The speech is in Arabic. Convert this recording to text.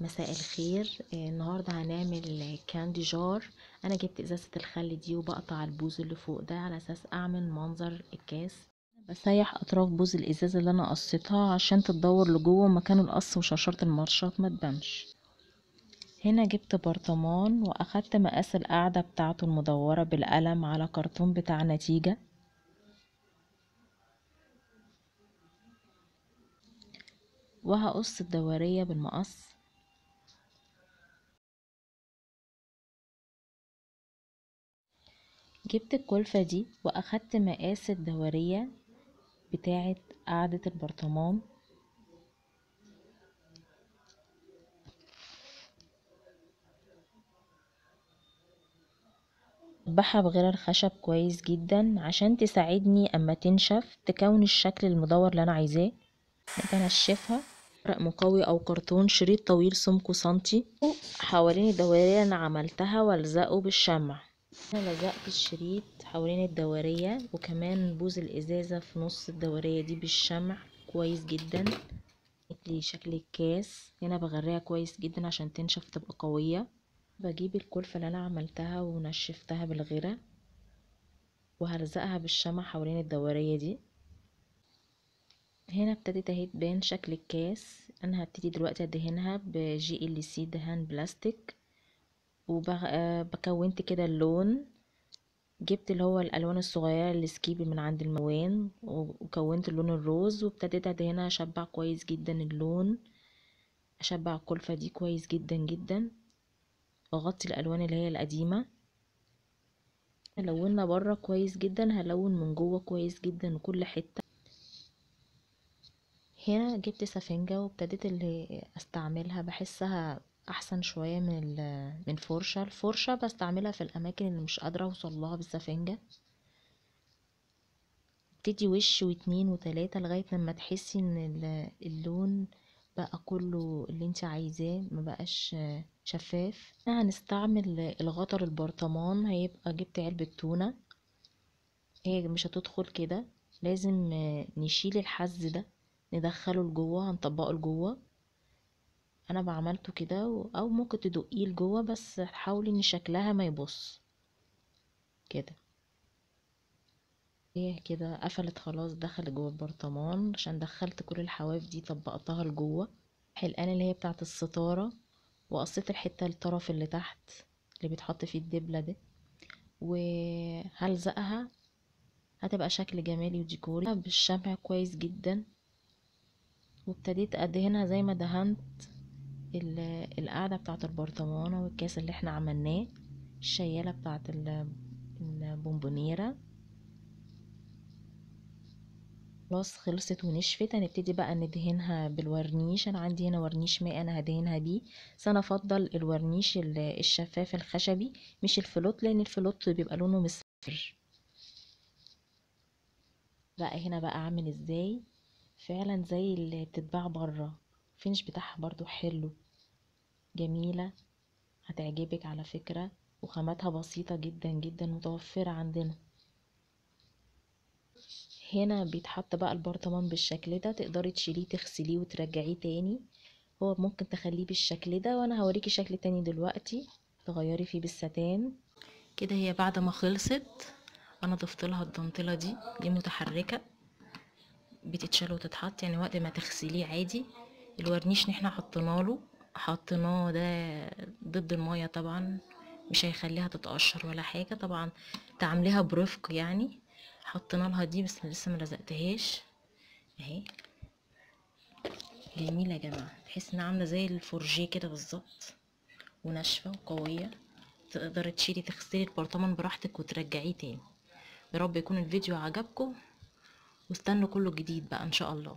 مساء الخير. آه، النهاردة هنعمل كاندي جار. أنا جبت إزازة الخل دي وبقطع البوز اللي فوق ده على أساس أعمل منظر الكاس. بسيح أطراف بوز الإزازة اللي أنا قصيتها عشان تتدور لجوه مكان القص وشرشرة المرشط ما تبانش. هنا جبت برطمان وأخدت مقاس القاعدة بتاعته المدورة بالقلم على كرتون بتاع نتيجة. وهقص الدورية بالمقص. جبت الكلفة دي وأخدت مقاس الدورية بتاعة قاعدة البرطمان. بحها بغير الخشب كويس جدا عشان تساعدني أما تنشف تكون الشكل المدور اللي أنا عايزاه. بنشفها ورق مقوي أو كرتون شريط طويل سمكه سنتي. حوالين الدورية أنا عملتها والزقه بالشمع. أنا لزقت الشريط حوالين الدورية وكمان بوز الإزازة في نص الدورية دي بالشمع كويس جدا. لي شكل الكاس. هنا بغريها كويس جدا عشان تنشف تبقى قوية. بجيب الكلفة اللي أنا عملتها ونشفتها بالغيرة وهلزقها بالشمع حوالين الدورية دي. هنا ابتدت أهي تبان شكل الكاس. أنا هبتدي دلوقتي أدهنها ب GLC دهان بلاستيك. وبكونت كده اللون. جبت اللي هو الألوان الصغيرة السكيبي من عند الموان وكونت اللون الروز وابتديت ادهنها أشبع كويس جدا اللون. أشبع الكلفة دي كويس جدا جدا. وأغطي الألوان اللي هي القديمة. لونا بره كويس جدا هلونه من جوه كويس جدا وكل حتة. هنا جبت سفنجة وابتديت اللي أستعملها بحسها أحسن شوية من من فرشة الفرشة بستعملها في الأماكن اللي مش قادرة أوصل لها بالسفنجة. ابتدي وش واتنين وتلاتة لغاية لما تحسي إن اللون بقى كله اللي انت عايزاه مبقاش شفاف. هنستعمل الغطر البرطمان هيبقى جبت علبة تونة. هي مش هتدخل كده. لازم نشيل الحز ده ندخله لجوه هنطبقه لجوه. أنا بعملته كده أو ممكن تدقيه لجوه بس حاولي إن شكلها ما يبص. كده. هي كده قفلت خلاص دخلت جوه البرطمان. عشان دخلت كل الحواف دي طبقتها لجوه. الحلقان اللي هي بتاعت الستارة. وقصيت الحتة الطرف اللي تحت اللي بيتحط فيه الدبلة ده. وهلزقها. هتبقى شكل جمالي وديكوري. بالشمع كويس جدا. وابتديت أدهنها زي ما دهنت. القاعدة بتاعة البرطمانة والكاس اللي إحنا عملناه الشيالة بتاعة البونبونيرة. خلاص خلصت ونشفت هنبتدي بقى ندهنها بالورنيش. أنا عندي هنا ورنيش ماء أنا هدهنها بيه. بس أنا أفضل الورنيش الشفاف الخشبي مش الفلوت لأن الفلوت بيبقى لونه مصفر. بقى هنا بقى أعمل إزاي؟ فعلا زي اللي بتتباع بره. ال finish بتاعها برضو حلو جميلة هتعجبك على فكرة وخاماتها بسيطة جدا جدا متوفرة عندنا. هنا بيتحط بقى البرطمان بالشكل ده تقدري تشيليه تغسليه وترجعيه تاني. هو ممكن تخليه بالشكل ده وأنا هوريكي شكل تاني دلوقتي تغيري فيه بالستان. كده هي بعد ما خلصت أنا ضفت لها الدانتيله دي دي متحركة بتتشال وتتحط يعني وقت ما تغسليه عادي. الورنيش اللي إحنا حطينا له حطيناه ده ضد المية طبعا مش هيخليها تتقشر ولا حاجة. طبعا تعمليها برفق يعني. حطينا لها دي بس لسه ما لزقتهاش. اهي. جميلة يا جماعة. تحس انها عاملة زي الفورجيه كده بالظبط. وناشفة وقوية. تقدري تشيلي تغسلي البرطمان براحتك وترجعيه تاني. يا رب يكون الفيديو عجبكم. واستنوا كله جديد بقى إن شاء الله.